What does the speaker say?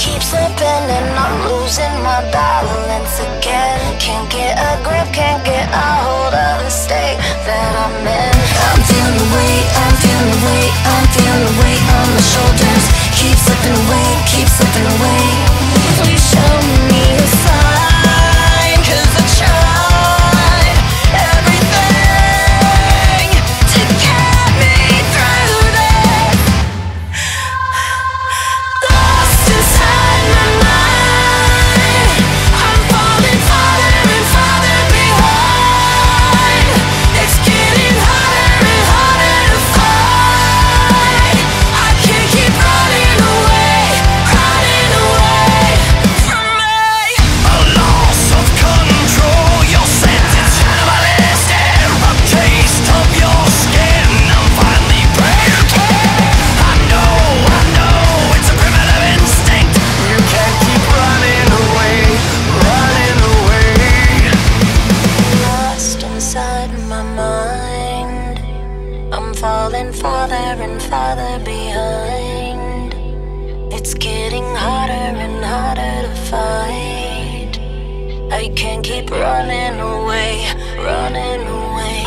keep slipping and I'm losing my balance again. Can't get a grip, can't get farther and farther behind. It's getting harder and harder to find. I can't keep running away, running away.